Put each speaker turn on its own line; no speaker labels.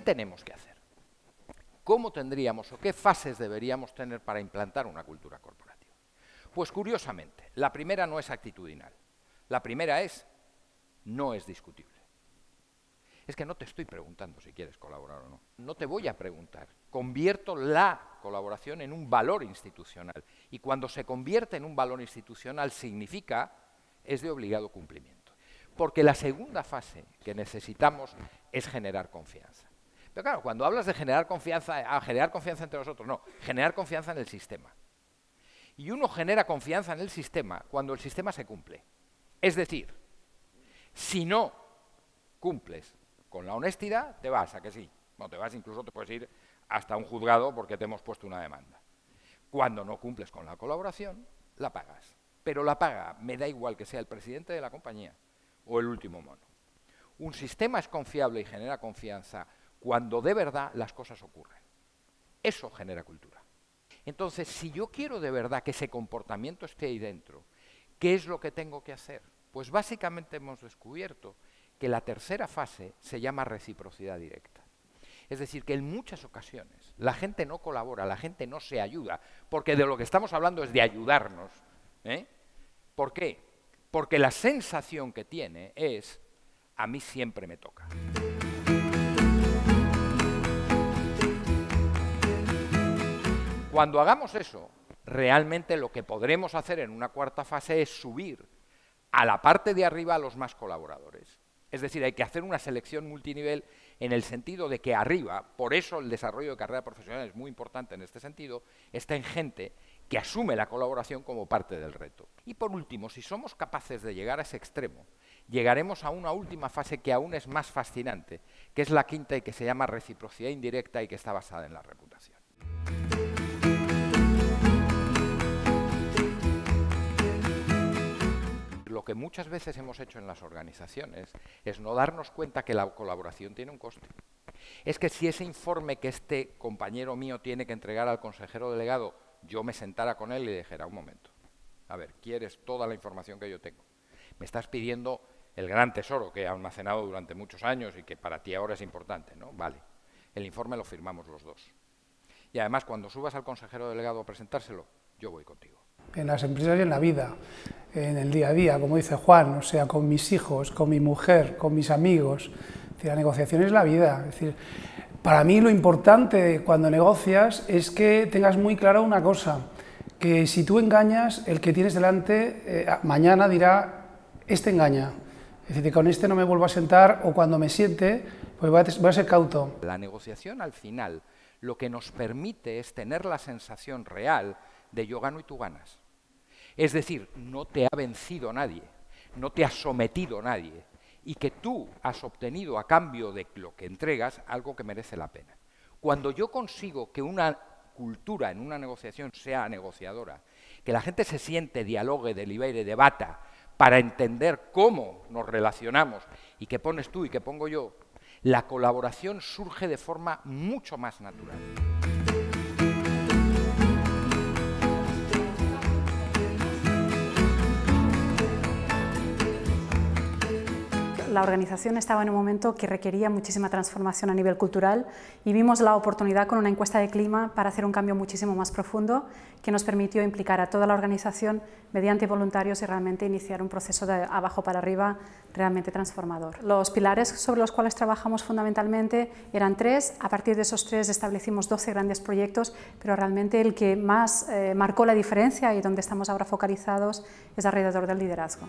tenemos que hacer? ¿Cómo tendríamos o qué fases deberíamos tener para implantar una cultura corporativa? Pues curiosamente, la primera no es actitudinal. La primera es, no es discutible. Es que no te estoy preguntando si quieres colaborar o no. No te voy a preguntar. Convierto la colaboración en un valor institucional. Y cuando se convierte en un valor institucional significa es de obligado cumplimiento. Porque la segunda fase que necesitamos es generar confianza. Pero claro, cuando hablas de generar confianza, a generar confianza entre nosotros, no, generar confianza en el sistema. Y uno genera confianza en el sistema cuando el sistema se cumple. Es decir, si no cumples con la honestidad, te vas, a que sí. No, te vas, incluso te puedes ir hasta un juzgado porque te hemos puesto una demanda. Cuando no cumples con la colaboración, la pagas. Pero la paga, me da igual que sea el presidente de la compañía o el último mono. Un sistema es confiable y genera confianza cuando de verdad las cosas ocurren. Eso genera cultura. Entonces, si yo quiero de verdad que ese comportamiento esté ahí dentro, ¿qué es lo que tengo que hacer? Pues básicamente hemos descubierto que la tercera fase se llama reciprocidad directa. Es decir, que en muchas ocasiones la gente no colabora, la gente no se ayuda, porque de lo que estamos hablando es de ayudarnos. ¿eh? ¿Por qué? Porque la sensación que tiene es, a mí siempre me toca. Cuando hagamos eso, realmente lo que podremos hacer en una cuarta fase es subir a la parte de arriba a los más colaboradores. Es decir, hay que hacer una selección multinivel en el sentido de que arriba, por eso el desarrollo de carrera profesional es muy importante en este sentido, está en gente que asume la colaboración como parte del reto. Y por último, si somos capaces de llegar a ese extremo, llegaremos a una última fase que aún es más fascinante, que es la quinta y que se llama reciprocidad indirecta y que está basada en la reputación. Que muchas veces hemos hecho en las organizaciones es no darnos cuenta que la colaboración tiene un coste. Es que si ese informe que este compañero mío tiene que entregar al consejero delegado, yo me sentara con él y dijera, un momento, a ver, ¿quieres toda la información que yo tengo? Me estás pidiendo el gran tesoro que he almacenado durante muchos años y que para ti ahora es importante, ¿no? Vale, el informe lo firmamos los dos. Y además, cuando subas al consejero delegado a presentárselo, yo voy contigo
en las empresas y en la vida, en el día a día, como dice Juan, o sea, con mis hijos, con mi mujer, con mis amigos. la negociación es la vida. Es decir, para mí lo importante cuando negocias es que tengas muy claro una cosa, que si tú engañas, el que tienes delante eh, mañana dirá, este engaña. Es decir, que con este no me vuelvo a sentar o cuando me siente, pues voy a, voy a ser cauto.
La negociación al final lo que nos permite es tener la sensación real de yo gano y tú ganas. Es decir, no te ha vencido nadie, no te ha sometido nadie, y que tú has obtenido a cambio de lo que entregas algo que merece la pena. Cuando yo consigo que una cultura en una negociación sea negociadora, que la gente se siente, dialogue, delibere, debata, para entender cómo nos relacionamos y que pones tú y que pongo yo, la colaboración surge de forma mucho más natural.
La organización estaba en un momento que requería muchísima transformación a nivel cultural y vimos la oportunidad con una encuesta de clima para hacer un cambio muchísimo más profundo que nos permitió implicar a toda la organización mediante voluntarios y realmente iniciar un proceso de abajo para arriba realmente transformador. Los pilares sobre los cuales trabajamos fundamentalmente eran tres, a partir de esos tres establecimos 12 grandes proyectos, pero realmente el que más eh, marcó la diferencia y donde estamos ahora focalizados es alrededor del liderazgo.